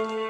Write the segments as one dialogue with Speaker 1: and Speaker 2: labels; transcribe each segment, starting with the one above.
Speaker 1: Música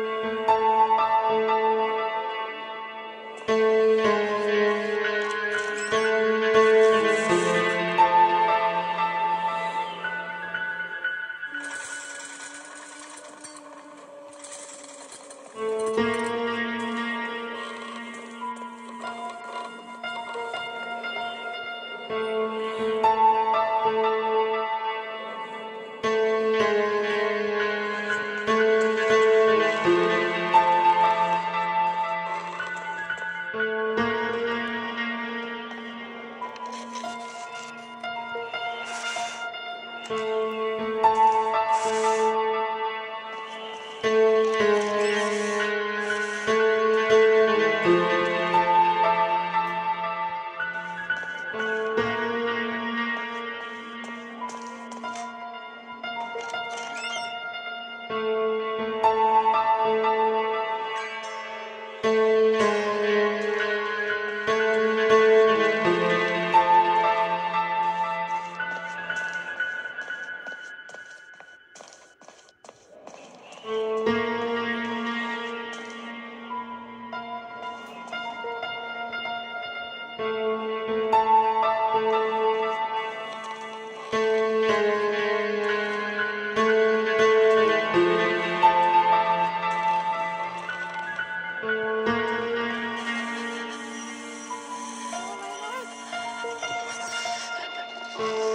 Speaker 2: うん。
Speaker 3: Thank you.